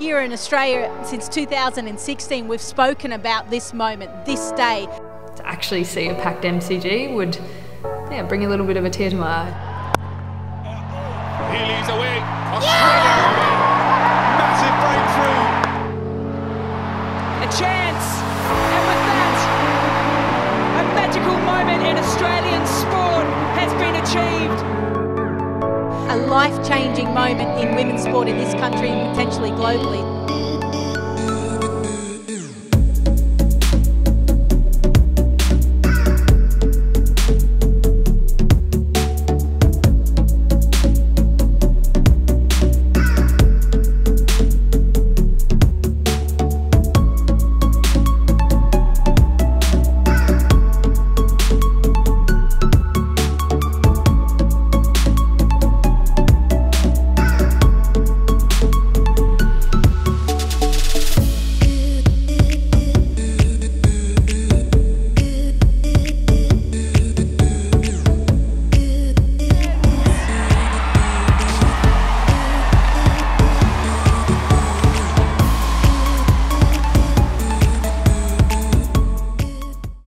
here in Australia since 2016, we've spoken about this moment, this day. To actually see a packed MCG would yeah, bring a little bit of a tear to my eye. He leads away. Australia away. Massive breakthrough. A chance. And with that, a magical moment in Australian sport has been achieved. A life changing moment in women's sport in this country and potentially globally.